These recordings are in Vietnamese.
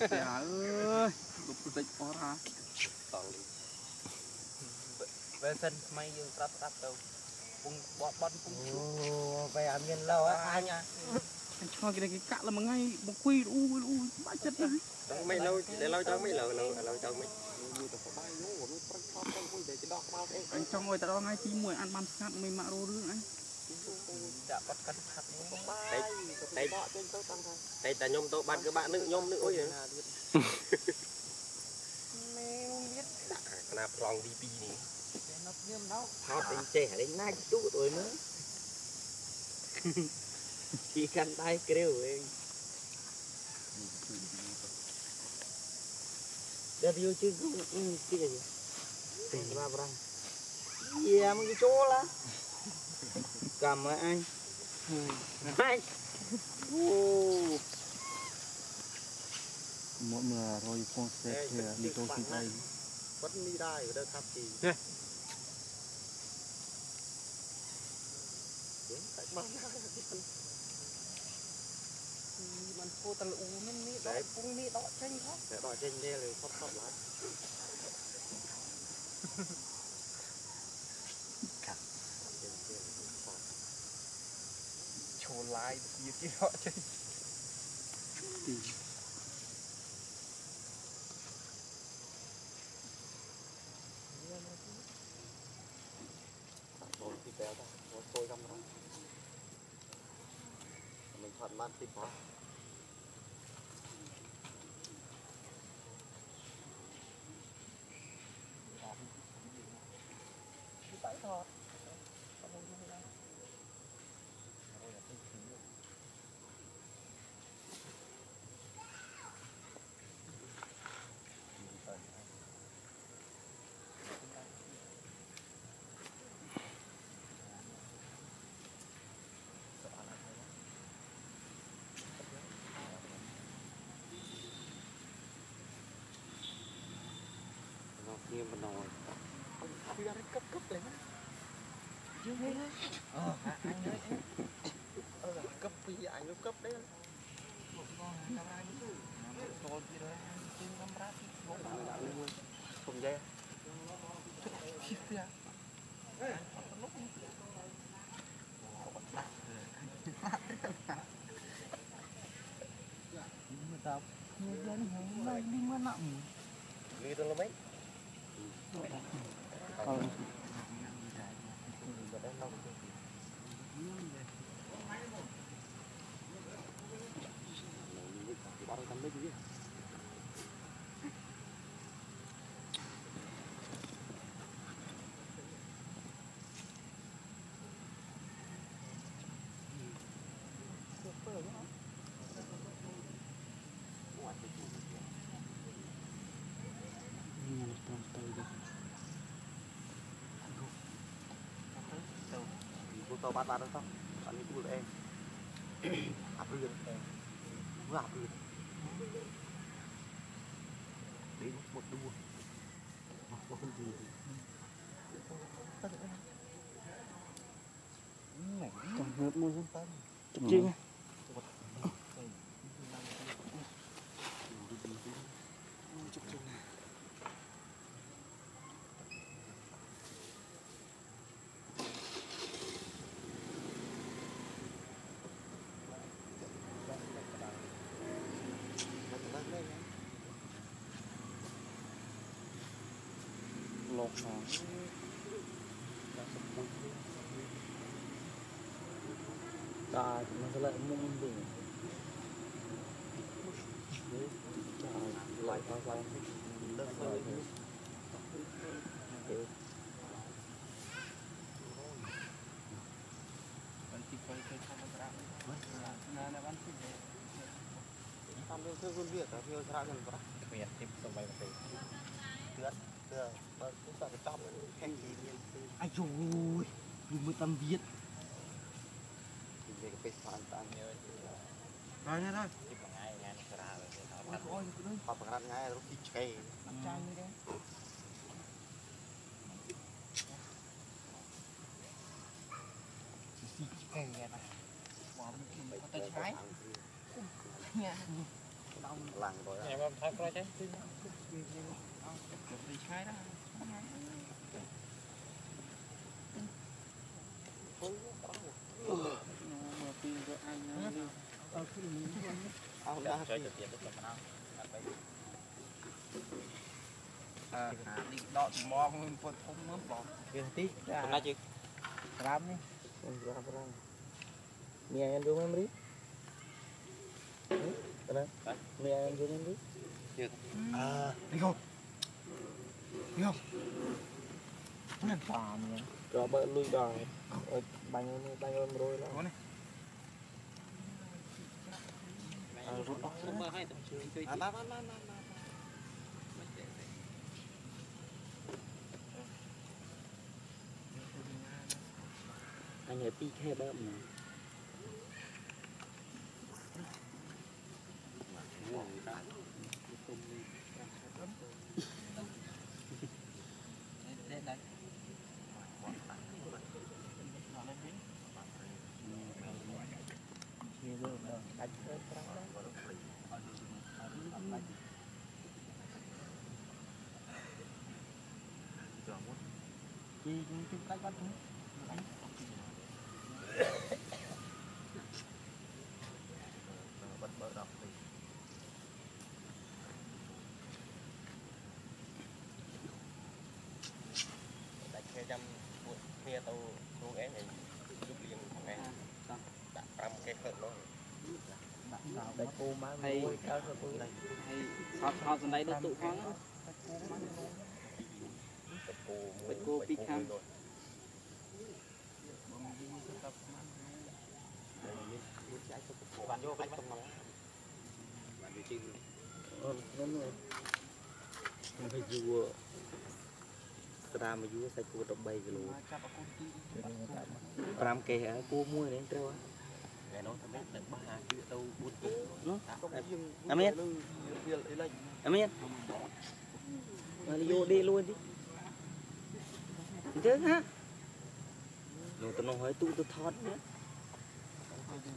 ផ្ទះអើយលោកប្រតិចអស់ហាតលវេសិនថ្មីយើងប្រាប់ប្រាប់ទៅពុងបត់បត់ពុងជួវេអត់មានលោអញឆ្ងល់គេគេកាក់លមួយថ្ងៃមកគួយអ៊ូអ៊ូបាច់ចិត្តណាមិនលោដែលលោចង់មិនលោលោលោចង់មិនអញចង់ឲ្យតែដល់ថ្ងៃទី1អានបានស្ងាត់មិនម៉ាក់រោរឿងអញ គាត់គាត់ហាត់ខ្ញុំបាយតែបកចេញទៅតាំងថាតែតែខ្ញុំទៅបាត់គឺបាក់នឹកខ្ញុំនឹកអុយណាទៀតមេមានដាក់ក្នាប្លង់ទី2នេះណប់ញឹមដល់ថតអីចេះអីណាច់ទូតអុយមើលពីកាន់ដៃក្រាវវិញដល់យូរជឹងទីអីទីបាប្រាំយាមកចូលឡាកម្មអញ mỗi mưa rồi con sẽ thề đi tôi xin tay vẫn đi đai ở tháp kỳ đến tại bao nhiêu mình phô tầng u nó mi đó cũng mi đó chênh hết đó đây là thấp thấp lại chồ lại như cái đó tranh ចូលទីបែបទៅចូលកាមេរ៉ាmình thuận mắt tiếp đó nó nghiêm mà nồi khi ra cấp cấp lên chưa nghe ờ anh ơi ờ cấp vì anh cấp đấy không dây Đi Cô tao bắt bắt đó không? Bạn đi của em. Áp lươn em. Vừa áp lươn. Đi một đua. Một con gì thì. ចាំងើបមួយសិនចាំជិះ លោកឆ្លង Trời, nó sẽ lại mông đi. Trời, lại qua một rồi Tại nó sẽ lại mông đủ Lại qua lại Đất lại Hãy subscribe cho kênh Ghiền Mì Gõ Để không bỏ lỡ những video hấp dẫn បើគឺតែកតប់ខាងទីមានអាយូយយូមើលតាមវៀតពីលេខពេសបានតាមយើហើយណាដល់ពីថ្ងៃថ្ងៃក្រៅបាទអូយខ្លួនបបក្រាត់ថ្ងៃរត់ទីឆ្កេអត់ចាំទេស៊ីឆ្កេណាបងខ្ញុំទៅឆ្ងាយខ្ញុំ ឡើងបើខ្ញុំមកថតក្រោយចេះទៅឆាយណាអូមកពីទៅអញណាអើគឺមិនអោដាក់ទៅទៀតទៅបណ្ដោះដើម្បីអឺនេះដកថ្មមួយពុតធំមើលបងវាតិចប៉ុន្តែជិះក្រាមនេះក្រាមក្រាមមានអីយល់មិនរី Hả? Mẹ em vô đến đi. Được. À, đi không? Đi không? Nó là phàm rồi. Rồi lui đòn. Bánh bánh ơn rồi. Này. À, Anh ở PK ba mà. thì tìm cách bắt chúng nghe tao cô gái này giúp liền một ngày đặt trăm cái hơn đó đây cô má hay hay họ họ đây tụ khoáng Bạch cô Pickham Bạn vô bạch tâm nóng Bạn vô chim Ờ, đúng rồi Không phải dùa Ra mà dùa sạch cô đọc bay cái Ram kè hả cô mua đến treo á Cái nó thầm biết đừng bắt hạ chữ đâu buôn tụ Amin đi luôn đi chứ hả nó tao nói tụ tao thoát nữa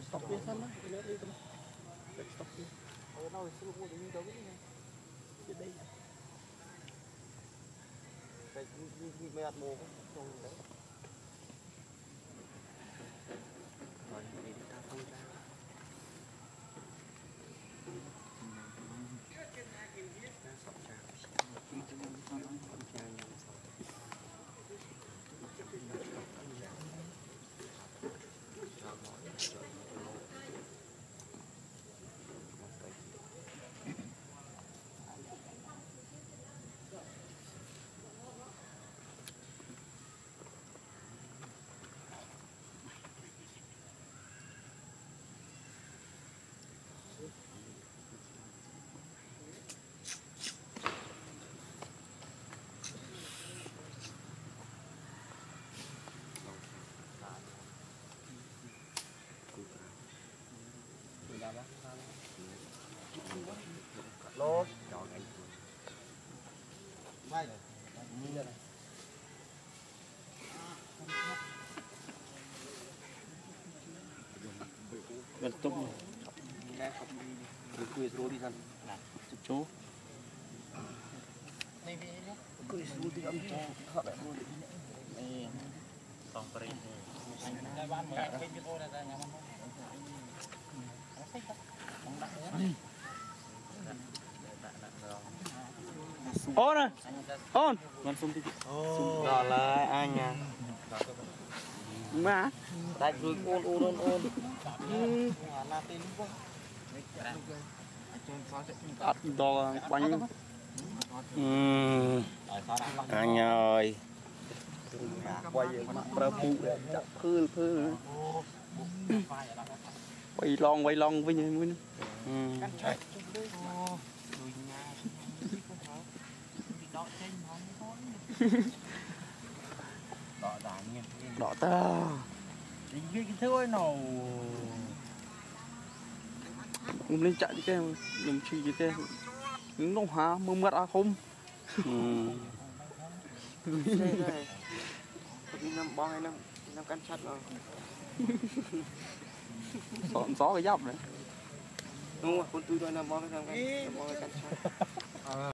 stop đi xem nó stop đi nó sẽ mua được như đâu cái đây cái mẹ mồ không lô chọn anh bay rồi gần tung rồi cười rồi đi dần chụp chỗ cười rồi đi ăn cho họ lại luôn xong rồi cái video này ra nhà ôn ơi ôn. Con sung tí đó là anh à mà đại rồi ôn ôn ôn ôn. Đặt đồ bánh ừ. anh ơi. Quay về mà bơ bự chặt phư phư quay lon quay lon với nhau với nó ừ. đỏ ta cái thứ ấy nào mình lên chạy cái mình chỉ cái những nó há mưa mệt à không? Ừ. Năm bao hai năm năm căn chặt rồi. xó cái dọc này đúng rồi con tui cho nó bó cái răng cái bó cái răng